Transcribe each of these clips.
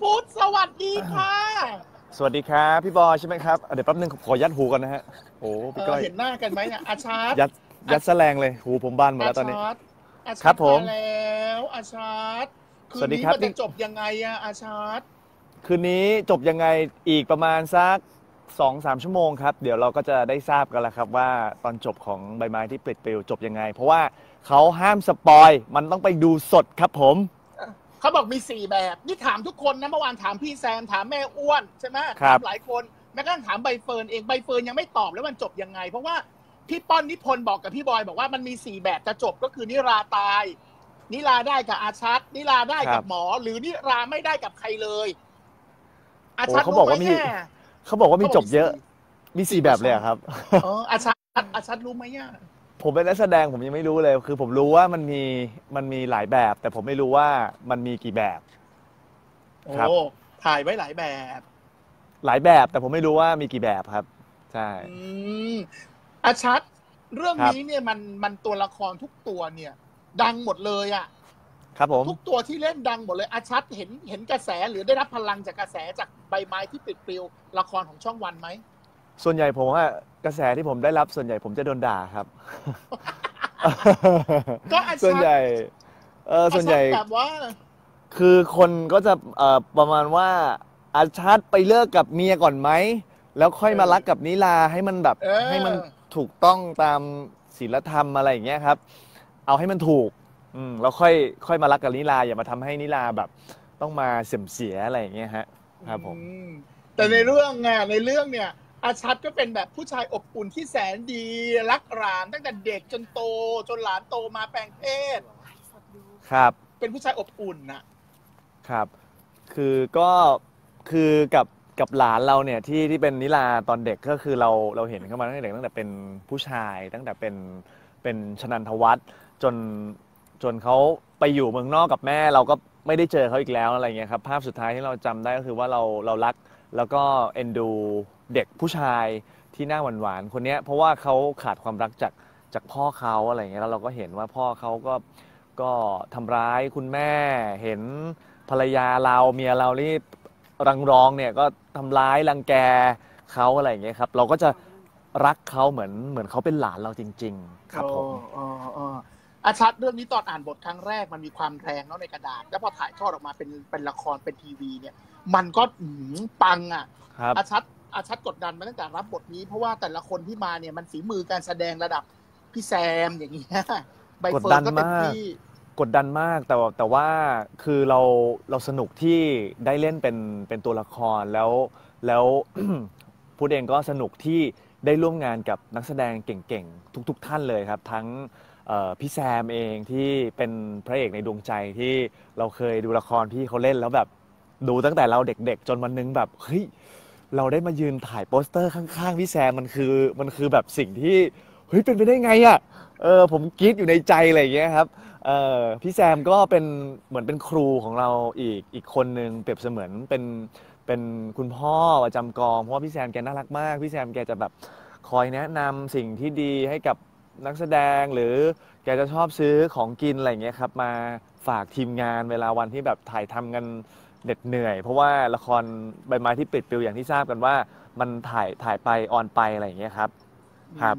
พุทธสวัสดีค่ะ สวัสดีครับพี่บอยใช่ไหมครับอะเดี๋ยวแป๊บนึงขอยัดหูก่อนนะฮะโอ้พี่เอก้ออยเห็นหน้ากันไหมเนี่ยอาชาร์ตยัดยัดแสลงเลยหูผมบานหมดแล้วตอนนี้าชาร์ตอาชาครัร์ตบผมาแล้วอาชาร์ตคืสวันสดีนี้ครับมันจะจบยังไงอะอาชาร์ตคืนนี้จบยังไงอีกประมาณสักสองสามชั่วโมงครับ เดี๋ยวเราก็จะได้ทราบกันแล้วครับว่าตอนจบของใบไม้ที่ปลิดปลิวจบยังไง เพราะว่าเขาห้ามสปอยมันต้องไปดูสดครับผม เขาบอกมีสี่แบบ นี่ถามทุกคนนะเมื่อวานถามพี่แซมถามแม่อ้วนใช่ไหมครัถาบมหลายคนแม้กระทั่งถามใบเฟิร์นเองใบเฟิร์นยังไม่ตอบแล้วมันจบยังไง เพราะว่าพี่ป้อนนิพนธ์บอกกับพี่บอยบอกว่ามันมีสี่แบบจะจบก็คือนิราตาย นิราได้กับอาชัดนิราได้กับหมอ หรือนิราไม่ได้กับใครเลย อาชัดโอ้เขาบอกว่ามีรู้ไหแเขาบอกว่ามีจบเยอะ มีสี่แบบเลยเหรอครับเอออาชัดอาชัดรู้ไหมอะ ผมเป็นนักแสดงผมยังไม่รู้เลย คือผมรู้ว่ามันมีมันมีหลายแบบ แต่ผมไม่รู้ว่ามันมีกี่แบบ โอ้ครับ ถ่ายไว้หลายแบบหลายแบบ แต่ผมไม่รู้ว่ามีกี่แบบครับ ใช่ อืมอาชัด เรื่องครับนี้เนี่ยมันมันตัวละครทุกตัวเนี่ย ดังหมดเลยอะครับผม ทุกตัวที่เล่นดังหมดเลยอาชัดเห็นเห็นกระแสหรือได้รับพลังจากกระแสจากใบไม้ที่ปิดปลิวละครของช่องวันไหม ส่วนใหญ่ผมว่ากระแสที่ผมได้รับส่วนใหญ่ผมจะโดนด่าครับ ก็อาส่วนชัดใหญ่ เออส่วนใหญ่อาชัดแบบว่า คือคนก็จะเอ่อประมาณว่าอาชัดไปเลิกกับเมียก่อนไหม แล้วค่อยมาเออรักกับนิลาให้มันแบบเออให้มันถูกต้องตามศีลธรรมอะไรอย่างเงี้ยครับ เอาให้มันถูก อืมแล้วค่อยค่อยมารักกับนิลาอย่ามาทำให้นิลาแบบ ต้องมาเสื่อมเสียอะไรอย่างเงี้ยฮะ ครับผมอืมแต่ในเรื่องไงในเรื่องเนี่ย อาชัดก็เป็นแบบผู้ชายอบอุ่นที่แสนดี รักหลานตั้งแต่เด็กจนโต จนหลานโตมาแปลงเพศ ครับ เป็นผู้ชายอบอุ่นน่ะ ครับ คือก็คือกับกับหลานเราเนี่ยที่ที่เป็นนิลาตอนเด็กก็คือเราเราเห็นเข้ามาตั้งแต่เด็กตั้งแต่เป็นผู้ชายตั้งแต่เป็นเป็นชนันทวัฒน์จนจนเขาไปอยู่เมืองนอกกับแม่ เราก็ไม่ได้เจอเขาอีกแล้วอะไรเงี้ยครับภาพสุดท้ายที่เราจำได้ก็คือว่าเราเรารัก แล้วก็เอ็นดูเด็กผู้ชายที่หน้าหวานๆคนเนี้ยเพราะว่าเขาขาดความรักจากจากพ่อเขาอะไรเงี้ยแล้วเราก็เห็นว่าพ่อเขาก็ก็ทำร้ายคุณแม่ เห็นภรรยาเราเมียเรานี่รังร้องเนี่ยก็ทำร้ายรังแกเขาอะไรอย่างเงี้ยครับ เราก็จะรักเขาเหมือนเหมือนเขาเป็นหลานเราจริง ๆ ครับผม ออเออเอออาชัดเรื่องนี้ตอนอ่านบทครั้งแรกมันมีความแรงเนาะในกระดาษ แล้วพอถ่ายทอดออกมาเป็นเป็นละครเป็นทีวีเนี่ย มันก็อื้อหือปังอะครับอาชัดอาชัดกดดันมาตั้งแต่รับบทนี้เพราะว่าแต่ละคนที่มาเนี่ยมันฝีมือการแสดงระดับพี่แซมอย่างเงี้ยใบเฟิร์นก็เต็มที่กดดันมากแต่ว่าแต่ว่าคือเราเราสนุกที่ได้เล่นเป็นเป็นตัวละครแล้วแล้วพูดเองก็สนุกที่ ได้ร่วมงานกับนักแสดงเก่งๆ ทุกๆท่านเลยครับ ทั้งพี่แซมเองที่เป็นพระเอกในดวงใจที่เราเคยดูละครที่เขาเล่นแล้วแบบดูตั้งแต่เราเด็กๆ จนวันนึงแบบเฮ้ยเราได้มายืนถ่ายโปสเตอร์ข้างๆพี่แซมมันคือมันคือแบบสิ่งที่เฮ้ยเป็นไปได้ไงอะ่ะเออผมกรี๊ดอยู่ในใจอะไรอย่างเงี้ยครับเออพี่แซมก็เป็นเหมือนเป็นครูของเราอีกอีกคนนึงเปรียบเสมือนเป็น เป็นคุณพ่อประจำกองเพราะว่าพี่แซมแกน่ารักมาก พี่แซมแกจะแบบคอยแนะนำสิ่งที่ดีให้กับนักแสดงหรือแกจะชอบซื้อของกินอะไรอย่างเงี้ยครับมาฝากทีมงานเวลาวันที่แบบถ่ายทำกันเหน็ดเหนื่อย เพราะว่าละครใบไม้ที่ปิดปลิวอย่างที่ทราบกันว่า มันถ่ายถ่ายไปออนไปอะไรอย่างเงี้ยครับครับ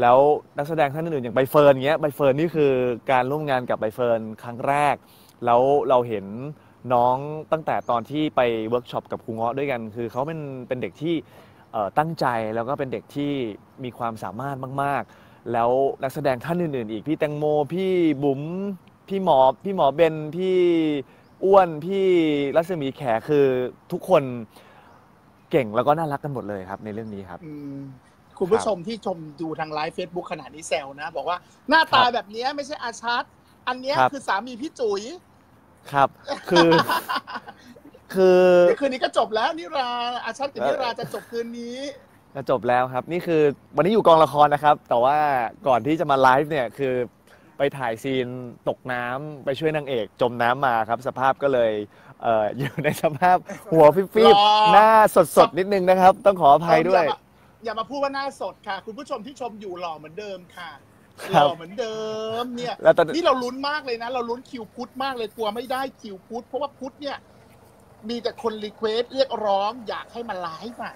แล้วนักแสดงท่านอื่นๆอย่างใบเฟิร์นเงี้ยใบเฟิร์นนี่คือการร่วมงานกับใบเฟิร์นครั้งแรก แล้วเราเห็น น้องตั้งแต่ตอนที่ไปเวิร์กช็อปกับครูเงาะด้วยกัน คือเขาเป็นเป็นเด็กที่เอ่อตั้งใจแล้วก็เป็นเด็กที่มีความสามารถมาก ๆ แล้วนักแสดงท่านอื่น ๆ อีกพี่แตงโม พี่บุ๋มพี่หมอพี่หมอเบนพี่อ้วนพี่รัศมีแขคือทุกคนเก่งแล้วก็น่ารักกันหมดเลยครับในเรื่องนี้ครับอืมคุณผู้ชมที่ชมดูทางไลฟ์เฟซบุ๊กขณะนี้แซวนะ บอกว่าหน้าตาครับแบบเนี้ยไม่ใช่อาชัชอันเนี้ยครับคือสามีพี่จุ๋ย ครับ คือ คือเดี๋ยวคืนนี้ก็จบแล้วนิราอาชัชกับนิราจะจบคืนนี้จะจบแล้วครับ นี่คือวันนี้อยู่กองละครนะครับ แต่ว่าก่อนที่จะมาไลฟ์เนี่ยคือไปถ่ายซีนตกน้ำไปช่วยนางเอก จมน้ำมาครับ สภาพก็เลยเอ่ออยู่ในสภาพหัวฟิบรอๆหน้าสดๆนิดนึงนะครับ ต้องขออภัยด้วยอย่ามาอย่ามาพูดว่าหน้าสดค่ะ คุณผู้ชมที่ชมอยู่หล่อเหมือนเดิมค่ะ ครับ หล่อเหมือนเดิมเนี่ยแล้วตอนนี่เราลุ้นมากเลยนะ เราลุ้นคิวพุทธมากเลยกลัวไม่ได้คิวพุทธเพราะว่าพุทธเนี่ย มีแต่คน request เรียกร้องอยากให้มาไลฟ์อะ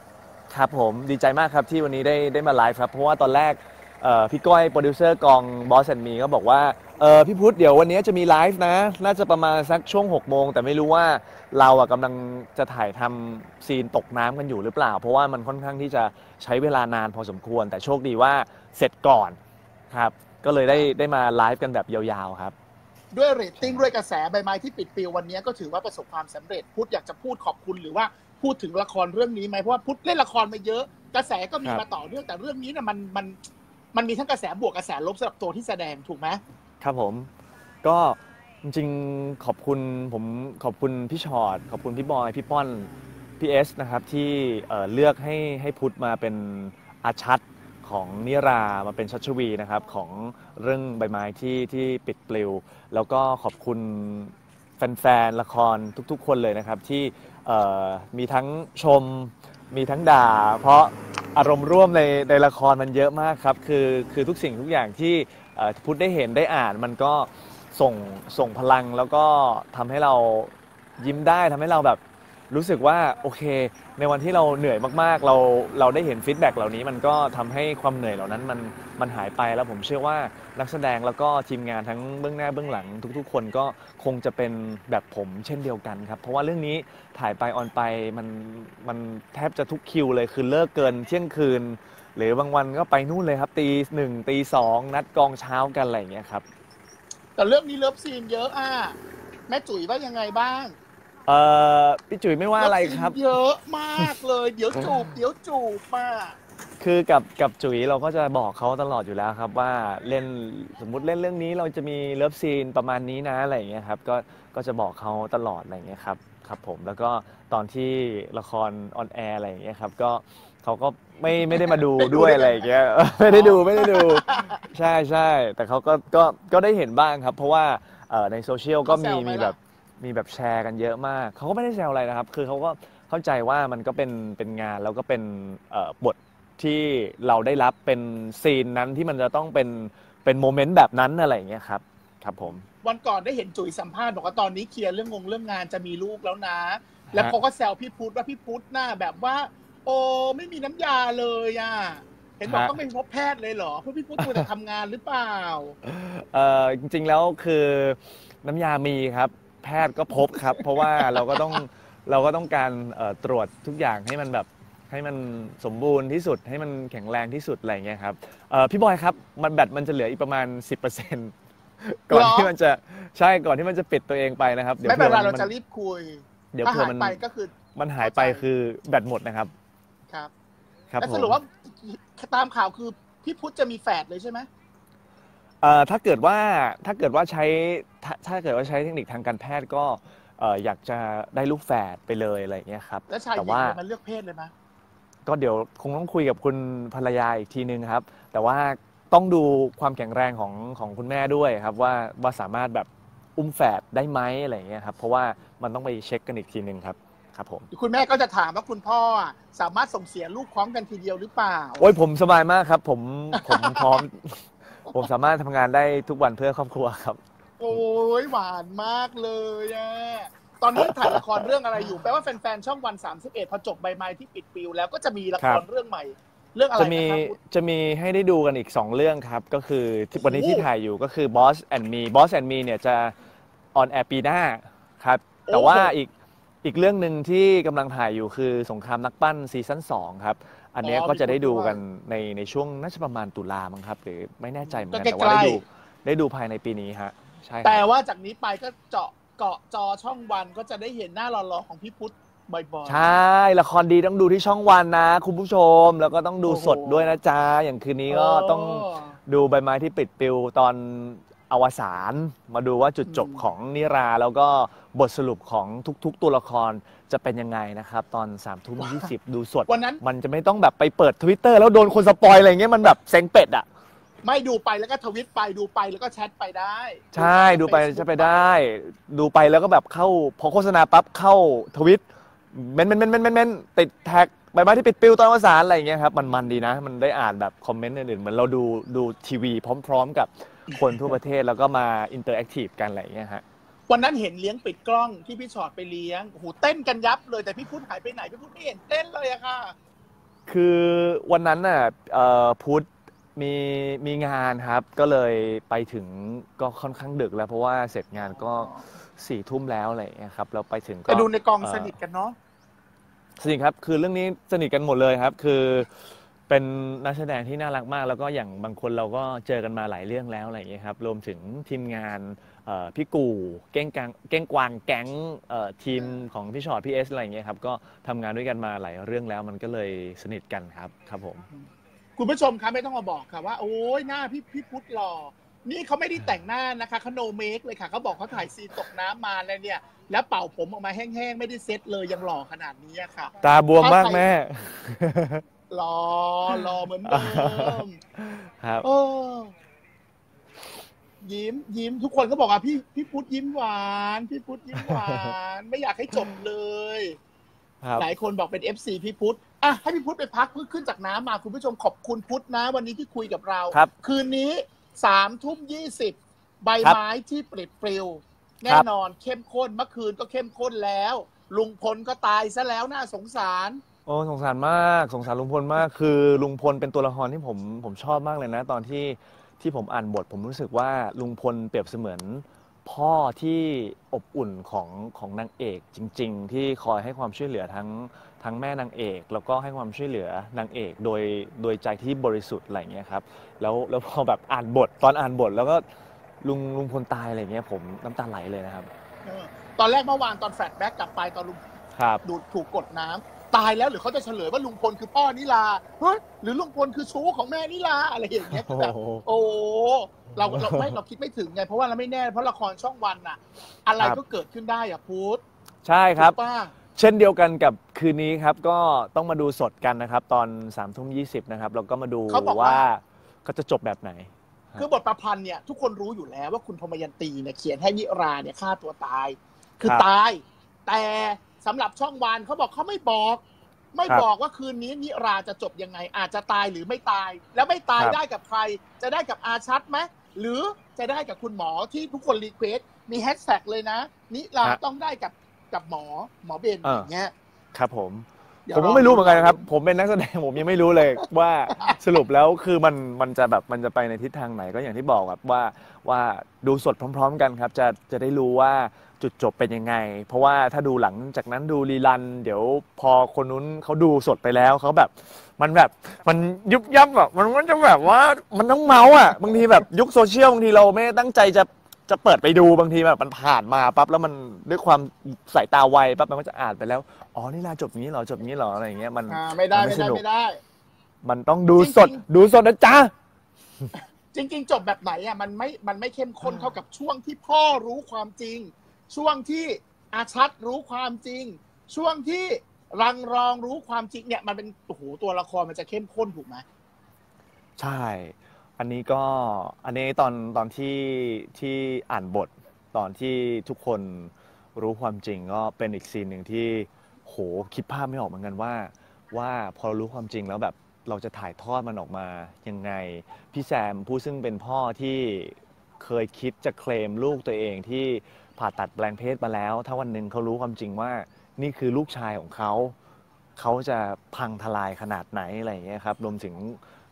ครับผมดีใจมากครับที่วันนี้ได้ได้มาไลฟ์ครับเพราะว่าตอนแรกเอ่อพี่ก้อยโปรดิวเซอร์กอง Boss and Me ก็บอกว่าเออพี่พุฒเดี๋ยววันนี้จะมีไลฟ์นะ น่าจะประมาณสักช่วง 6 โมง แต่ไม่รู้ว่าเราอะกำลังจะถ่ายทำซีนตกน้ำกันอยู่หรือเปล่า เพราะว่ามันค่อนข้างที่จะใช้เวลานานพอสมควร แต่โชคดีว่าเสร็จก่อน ครับ ก็เลยได้ได้มาไลฟ์กันแบบยาวๆครับ ด้วยเรตติ้งด้วยกระแสใบไม้ที่ปลิดปลิววันนี้ก็ถือว่าประสบความสำเร็จพุฒอยากจะพูดขอบคุณหรือว่าพูดถึงละครเรื่องนี้ไหมเพราะว่าพุฒเล่นละครมาเยอะ กระแสก็มีครับมาต่อเนื่องแต่เรื่องนี้เนี่ยมันมันมันมีทั้งกระแสบวกกระแสลบสำหรับตัวที่แสดงถูกไหมครับผม ก็จริงๆขอบคุณผมขอบคุณพี่ชอตขอบคุณพี่บอยพี่ป้อนพี่เอสนะครับที่เอ่อเลือกให้ให้พุทธมาเป็นอาชัด ของนิรามาเป็นชัชวีนะครับของเรื่องใบไม้ที่ที่ปิดปลิว แล้วก็ขอบคุณแฟนๆละครทุกๆ คนเลยนะครับที่มีทั้งชมมีทั้งด่า เพราะอารมณ์ร่วมในในละครมันเยอะมากครับ คือคือทุกสิ่งทุกอย่างที่พุทธได้เห็นได้อ่านมันก็ส่งส่งพลังแล้วก็ทำให้เรายิ้มได้ทำให้เราแบบ รู้สึกว่าโอเค ในวันที่เราเหนื่อยมากๆ เราเราได้เห็นฟีดแบ็กเหล่านี้มันก็ทำให้ความเหนื่อยเหล่านั้นมันมันหายไปแล้วผมเชื่อว่านักแสดงแล้วก็ทีมงานทั้งเบื้องหน้าเบื้องหลัง ทุกๆ คนก็คงจะเป็นแบบผมเช่นเดียวกันครับ เพราะว่าเรื่องนี้ถ่ายไปออนไปมันมันแทบจะทุกคิวเลยคือเลิกเกินเที่ยงคืน หรือบางวันก็ไปนู่นเลยครับตีหนึ่งตีสองนัดกองเช้ากันอะไรอย่างเงี้ยครับแต่เรื่องนี้เลิฟซีนเยอะอะแม่จุ๋ยว่ายังไงบ้าง เออพี่จุ๋ยไม่ว่าอะไรครับเลิฟซีนเยอะมากเลย เดี๋ยวจูบเดี๋ยวจูบมาคือกับกับจุ๋ยเราก็จะบอกเขาตลอดอยู่แล้วครับว่าเล่นสมมุติเล่นเรื่องนี้เราจะมีเลิฟซีนประมาณนี้นะอะไรอย่างเงี้ยครับก็ก็จะบอกเขาตลอดอะไรอย่างเงี้ยครับครับผมแล้วก็ตอนที่ละครออนแอร์อะไรอย่างเงี้ยครับก็เขาก็ไม่ไม่ได้มาดูด้วยอะไรอย่างเงี้ยไม่ได้ดูไม่ได้ดู ใช่ใช่แต่เขาก็ก็ก็ได้เห็นบ้างครับ เพราะว่าเอ่อในโซเชียลก็มีเขาแซวไหมมีล่ะแบบ มีแบบแชร์กันเยอะมาก เขาก็ไม่ได้แซวอะไรนะครับ คือเขาก็เข้าใจว่ามันก็เป็นเป็นงานแล้วก็เป็นเอ่อบทที่เราได้รับเป็นซีนนั้นที่มันจะต้องเป็นเป็นโมเมนต์แบบนั้นอะไรอย่างเงี้ยครับครับผมวันก่อนได้เห็นจุ๋ยสัมภาษณ์บอกว่าตอนนี้เคลียร์เรื่องงงเรื่องงานจะมีลูกแล้วนะ แล้วเขาก็แซวพี่พุทธว่าพี่พุทธหน้าแบบว่า โอ้ไม่มีน้ำยาเลยอะเห็นบอกฮะต้องไปพบแพทย์เลยเหรอเพราะพี่พุทธควรจะทำงานหรือเปล่าเอ่อจริงๆแล้วคือน้ำยามีครับ แพทย์ก็พบครับ เพราะว่าเราก็ต้องเราก็ต้องการเอ่อตรวจทุกอย่างให้มันแบบให้มันสมบูรณ์ที่สุดให้มันแข็งแรงที่สุดอะไรอย่างเงี้ยครับเอ่อพี่บอยครับมันแบตมันจะเหลืออีกประมาณ 10%ก่อนหรอที่มันจะใช่ก่อนที่มันจะปิดตัวเองไปนะครับดี๋ยวไม่เป็นไรผื่อเรามัจะรีบคุย เดี๋ยวถ้าเผื่อหายมันไปก็คือ มันหายไปเข้าใจคือแบตหมดนะครับ ครับ ครับแต่ผสมรุปว่าตามข่าวคือพี่พุทธจะมีแฝดเลยใช่ไหมเอ่อ ถ้าเกิดว่าถ้าเกิดว่าใช้ถ้าถ้าเกิดว่าใช้เทคนิคทางการแพทย์ก็เอ่ออยากจะได้ลูกแฝดไปเลยอะไรอย่างเงี้ยครับแล้วชายหแต่ญิงว่าเนี่ยมันเลือกเพศเลยไหมก็เดี๋ยวคงต้องคุยกับคุณภรรยาอีกทีนึงครับ แต่ว่าต้องดูความแข็งแรงของของคุณแม่ด้วยครับว่าว่าสามารถแบบอุ้มแฝดได้ไหมอะไรอย่างเงี้ยครับเพราะว่ามันต้องไปเช็คกันอีกทีนึงครับครับผมคุณแม่ก็จะถามว่าคุณพ่ออะสามารถส่งเสียลูกพร้อมกันทีเดียวหรือเปล่าโอ้ยผมสบายมากครับ ผมผมพร้อม ผมสามารถทำงานได้ทุกวันเพื่อครอบครัวครับ โอ้ยหวานมากเลยอะตอนนี้ถ่ายละครเรื่องอะไรอยู่ แปลว่าแฟนๆ ช่องวัน 31 พอจบใบไม้ที่ปลิดปลิวแล้วก็จะมีละครเรื่องใหม่ครับ เรื่องอะไรจะมีนะครับ จะมีให้ได้ดูกันอีก 2 เรื่องครับ ก็คือที่วันนี้โอ้ที่ถ่ายอยู่ก็คือ Boss and Me Boss and Me เนี่ยจะออนแอร์ปีหน้าครับ แต่ว่าอีกอีกเรื่องหนึ่งที่กำลังถ่ายอยู่คือสงครามนักปั้นซีซั่น2ครับ อันเนี้ยก็จะได้ดูกันในในช่วงน่าจะประมาณตุลามั้งครับ หรือไม่แน่ใจเหมือนกันแต่ว่าได้ดูได้ดูภายในปีนี้ฮะใช่ครับ แต่ว่าจากนี้ไปก็เจาะเกาะจอช่องวันก็จะได้เห็นหน้าหล่อๆของพี่พุทธบ่อยๆใช่ ละครดีต้องดูที่ช่องวันนะ คุณผู้ชม แล้วก็ต้องดูสดด้วยนะจ๊ะ อย่างคืนนี้ก็ต้องโดูใบไม้ที่ปิดปลิวตอน อวสานมาดูว่าจุดจบอืมของนิรา แล้วก็บทสรุปของทุกๆ ตัวละครจะเป็นยังไงนะครับ ตอนสามทุ่มยี่ดูสด วันนั้น มันจะไม่ต้องแบบไปเปิด Twitter แล้วโดนคน spoil อะไรเงี้ยมันแบบเซ็งเป็ดอะ ไม่ดูไปแล้วก็ทวิตไปดูไปแล้วก็แชทไปได้ ใช่ดูไปแชทไปได้ ดูไปแล้วก็แบบเข้า พอโฆษณาปั๊บเข้าทวิตเมนเมนเมนเมนเมนเมนติดแท็กใบไม้ที่ปลิดปลิวตอนอวสานอะไรอย่างเงี้ยครับมันมันดีนะ มันได้อ่านแบบคอมเมนต์อื่นๆเหมือนเราดูดูทีวีพร้อม ๆ กับ คนทั่วประเทศแล้วก็มาinteractive กันอะไรอย่างเงี้ยฮะวันนั้นเห็นเลี้ยงปิดกล้องที่พี่ชอตไปเลี้ยงโอ้โหเต้นกันยับเลยแต่พี่พุทธหายไปไหนพี่พุทธไม่เห็นเต้นเลยอะค่ะ คือวันนั้นน่ะเอ่อพุฒมีมีงานครับ ก็เลยไปถึงก็ค่อนข้างดึกแล้ว เพราะว่าเสร็จงานก็สี่ทุ่มแล้วอะไรอย่างเงี้ยครับเราไปถึงก็ไปคือในกองสนิทกันเนาะสนิทครับ คือเรื่องนี้สนิทกันหมดเลยครับ คือ เป็นนักแสดงที่น่ารักมาก แล้วก็อย่างบางคนเราก็เจอกันมาหลายเรื่องแล้วอะไรอย่างเงี้ยครับรวมถึงทีมงานเอ่อพี่กู่เก้งกังเก้งกวางแก๊งเอ่อทีมของพี่ชอตพี่เอสอะไรอย่างเงี้ยครับก็ทำงานด้วยกันมาหลายเรื่องแล้วมันก็เลยสนิทกันครับครับผม คุณผู้ชมคะไม่ต้องมาบอกค่ะว่า โอ้ยหน้าพี่พี่พุทธหล่อ นี่เขาไม่ได้แต่งหน้านะคะเขาโนเมคเลยค่ะเขาบอกเขาถ่ายซีนตกน้ำมาแล้วเนี่ย แล้วเป่าผมออกมาแห้งๆ ไม่ได้เซ็ตเลยยังหล่อขนาดนี้อะค่ะ ตาบวมมากแม่ หล่อหล่อเหมือนเดิมครับเออยิ้มยิ้มทุกคนก็บอกว่าพี่พี่พุทธยิ้มหวาน พี่พุทธยิ้มหวาน ไม่อยากให้จบเลยครับหลายคนบอกเป็น FC พี่พุทธอะให้พี่พุทธไปพักเพิ่งขึ้นจากน้ำมาคุณผู้ชมขอบคุณพุทธนะ วันนี้ที่คุยกับเราครับคืนนี้สามทุ่มยี่สิบใบครับไม้ที่ปลิดปลิว แน่นอนเข้มข้นเมื่อคืนก็เข้มข้นแล้ว ลุงพลก็ตายซะแล้วน่าสงสาร โอ้สงสารมากสงสารลุงพลมาก คือลุงพลเป็นตัวละครที่ผมผมชอบมากเลยนะ ตอนที่ที่ผมอ่านบท ผมรู้สึกว่าลุงพลเปรียบเสมือนพ่อที่อบอุ่นของของนางเอกจริง ๆ ที่คอยให้ความช่วยเหลือทั้งทั้งแม่นางเอก แล้วก็ให้ความช่วยเหลือนางเอกโดยโดยใจที่บริสุทธิ์อะไรอย่างเงี้ยครับแล้วแล้วพอแบบอ่านบทตอนอ่านบทแล้วก็ลุงลุงพลตายอะไรอย่างเงี้ยผมน้ำตาไหลเลยนะครับเออตอนแรกเมื่อวานตอนแฟลชแบ็กกลับไปตอนลุงครับ ดูดถูกกดน้ำ ตายแล้วหรือเขาจะเฉลยว่าลุงพลคือพ่อนิลาเฮ้ยหรือลุงพลคือชู้ของแม่นิลาอะไรอย่างเงี้ยโอ้แบบโหโอ้เราเราไม่เราคิดไม่ถึงไงเพราะว่าเราไม่แน่เพราะละครช่องวันน่ะ อะไรครับก็เกิดขึ้นได้อะพุทธใช่ครับถูกป้าเช่นเดียวกันกับคืนนี้ครับ ก็ต้องมาดูสดกันนะครับ ตอน3ามทุ่มยีนะครับแล้วก็มาดูเขาบอกว่าว่าเขาจะจบแบบไหน คือบทประพันธ์เนี่ยทุกคนรู้อยู่แล้วว่าคุณพรหมยันตีเนี่ยเขียนให้นิราเนี่ยฆ่าตัวตาย คือครับตาย แต่ สำหรับช่องวันเขาบอกเขาไม่บอก ไม่ครับบอกว่าคืนนี้นิราจะจบยังไง อาจจะตายหรือไม่ตาย แล้วไม่ตายครับได้กับใคร จะได้กับอาชัชไหมหรือจะได้กับคุณหมอที่ทุกคน request มีแฮชแท็กเลยนะ นิราต้องได้กับกับหมอหมอเบนอย่างเงี้ยครับ ผมเดี๋ยวผมก็ไม่รู้เหมือนกันนะครับ ผมเป็นนักแสดงผมยังไม่รู้เลยว่าสรุปแล้วคือมันมันจะแบบมันจะไปในทิศทางไหนก็อย่างที่บอกครับว่าว่าดูสดพร้อม ๆ กันครับ จะจะได้รู้ว่า จุดจบเป็นยังไง เพราะว่าถ้าดูหลังจากนั้นดูรีลัน เดี๋ยวพอคนนู้นเขาดูสดไปแล้วเขาแบบ มันแบบมันยุบยับอะมันก็จะแบบว่ามันต้องเมาส์อะบางทีแบบยุคโซเชียลบางทีเราไม่ได้ตั้งใจจะจะเปิดไปดูบางทีแบบมันผ่านมาปั๊บแล้วมันด้วยความสายตาไวปั๊บมันก็จะอ่านไปแล้วอ๋อนี่ลาจบอย่างนี้เหรอจบอย่างนี้เหรออะไรอย่างเงี้ยมันอ่าไม่ได้มันไม่ไม่ได้สนุกไม่ได้ มันต้องดูสดจริงดูสดนะจ๊ะจริง ๆ จบแบบไหนอะมันไม่มันไม่เข้มข้นเท่ากับช่วงที่พ่อรู้ความจริง ช่วงที่อาชัดรู้ความจริง ช่วงที่รังรองรู้ความจริงเนี่ยมันเป็นโอ้โหตัวละครมันจะเข้มข้นถูกไหมใช่ อันนี้ก็อันนี้ตอนตอนที่ที่อ่านบทตอนที่ทุกคนรู้ความจริงก็เป็นอีกซีนหนึ่งที่โหคิดภาพไม่ออกเหมือนกันว่า ว่าพอรู้ความจริงแล้วแบบเราจะถ่ายทอดมันออกมายังไง พี่แซมผู้ซึ่งเป็นพ่อที่เคยคิดจะเคลมลูกตัวเองที่ ผ่าตัดแปลงเพศมาแล้ว ถ้าวันหนึ่งเขารู้ความจริงว่า นี่คือลูกชายของเขา เขาจะพังทลายขนาดไหนอะไรอย่างเงี้ยครับ รวมถึง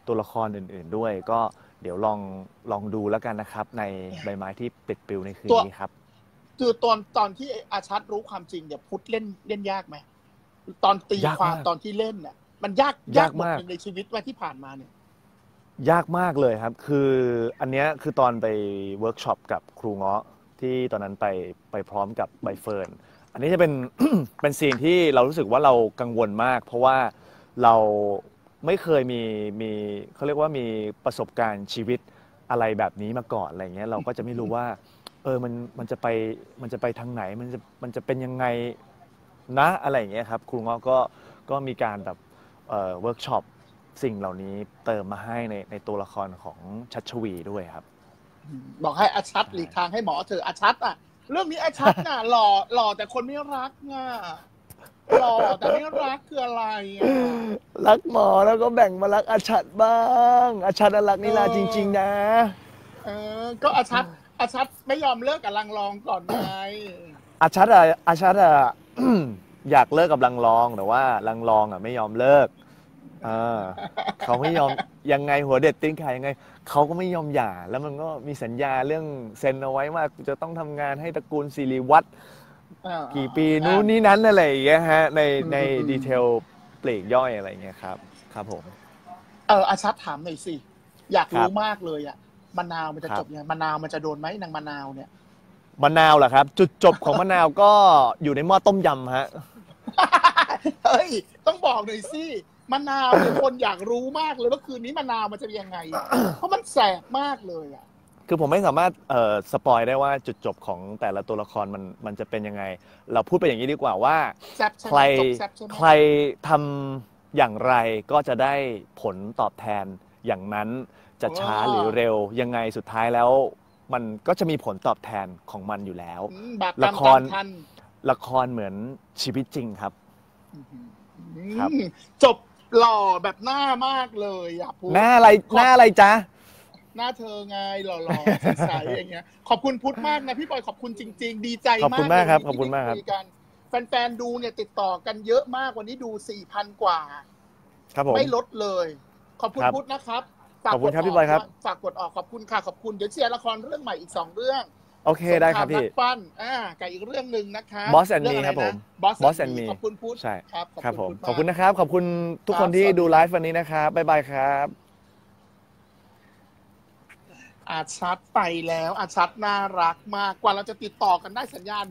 ตัวละครอื่น ๆด้วย ก็เดี๋ยวลองลองดูแล้วกันนะครับ ในใบไม้ที่ปลิดปลิวในคืนวันนี้ครับ คือตอนตอนที่อาชัชรู้ความจริงเนี่ยพุฒเล่นเล่นยากไหมตอนตียากความมากตอนที่เล่นน่ะ มันยากยากบทมากหนึ่งในชีวิตว่าที่ผ่านมาเนี่ยยากมากเลยครับ คืออันเนี้ยคือตอนไปเวิร์กช็อปกับครูเงาะ ที่ตอนนั้นไปไปพร้อมกับใบเฟิร์นอันนี้จะเป็น เป็น scene ที่เรารู้สึกว่าเรากังวลมาก เพราะว่าเราไม่เคยมีมีเขาเรียกว่ามีประสบการณ์ชีวิตอะไรแบบนี้มาก่อนอะไรเงี้ยเราก็จะไม่รู้ว่า เออมันมันจะไปมันจะไปทางไหนมันจะมันจะเป็นยังไงนะอะไรอย่างเงี้ยครับครูเงาะก็ก็มีการแบบเอ่อเวิร์กช็อปสิ่งเหล่านี้เติมมาให้ในในตัวละครของชัชวีร์้วยครับ บอกให้อาชัชหลีกทางให้หมอเธอะอาชัชอะ เรื่องนี้อาชัชน่ะหล่อหล่อแต่คนไม่รักง่ะหล่อแต่ไม่รักคืออะไรอะรักหมอแล้วก็แบ่งมารักอาชัดบ้าง อาชัดน่ะรักนิลาเออจริง ๆ นะ เออ ก็อาชัดอาชัดไม่ยอมเลิกกับลังรองก่อนไงอาชัดอะอาชัดอะอยากเลิกกับลังรองแต่ว่าลังรองอะไม่ยอมเลิก เออเขาไม่ยอมยังไงหัวเด็ดติ้งขายยังไง เขาก็ไม่ยอมหย่า แล้วมันก็มีสัญญาเรื่องเซ็นเอาไว้ว่าจะต้องทำงานให้ตระกูลสิริวัตรอ่ากี่ปีนู้นนี่นั้นอะไรอย่างเงี้ยฮะในอืมในอืมดีเทลปลีกย่อยอะไรอย่างเงี้ยครับ ครับผม เอออาชัดถามหน่อยสิ อยากครัรู้บมากเลยอะมะนาวมันจะครับจบยังไงมะนาวมันจะโดนไหมนางมะนาวเนี่ยมะนาวเหรอครับ จุดจบของมะนาวก็อยู่ในหม้อต้มยำฮะเฮ้ย ต้องบอกหน่อยสิ มะนาวเนี่ยคนอยากรู้มากเลยว่าคืนนี้มะนาวมันจะเป็นยังไง เพราะมันแสบมากเลยอะ คือผมไม่สามารถเอ่อสปอยได้ว่าจุดจบของแต่ละตัวละครมันมันจะเป็นยังไง เราพูดไปอย่างนี้ดีกว่าว่า แซ่บใช่ไหใคมรจบแซ่บใช่ไหม ใครทำอย่างไรก็จะได้ผลตอบแทนอย่างนั้นจะช้าหรือเร็วยังไงสุดท้ายแล้ว มันก็จะมีผลตอบแทนของมันอยู่แล้ว อืมบาปกรรละมคตาร มทันละครเหมือนชีวิตจริงครับครับอืมจบ หล่อแบบหน้ามากเลยอะพูดหน้าอะไรขอบหน้าอะไรจ๊ะหน้าเธอไงหล่อๆใสๆอย่างเงี้ย ขอบคุณพุทธมากนะพี่บอยขอบคุณจริง ๆ ดีใจขอบมากคุณมากครับเลยขอบคุณมากครับที่ได้ยกันแฟนๆดูเนี่ยติดต่อกันเยอะมากวันนี้ดูสี่พันกว่า ครับผมไม่ลดเลย ขอบคุณครับพุทธนะครับฝากขอบคุณครับกดพี่บอยครับฝากกดออกขอบคุณค่ะขอบคุณเดี๋ยวเชียร์ละครเรื่องใหม่อีกสองเรื่อง โอเคได้ครับสงาพี่มนักปั้นอ่ากับอีกเรื่องหนึ่งนะคะ Boss and เรื่ Me งอะไครับผมนะ Boss Boss and and Me Me ขอบคุณพุทธใช่ครับครับผมพุทธขอบคุณมากนะครับ ขอบคุณทุกคนที่ครับสวัสดีดูไลฟ์วันนี้นะครับบ๊ายบายครับอาชัดไปแล้วอาชัดน่ารักมากกว่าเราจะติดต่อกันได้สัญญาณ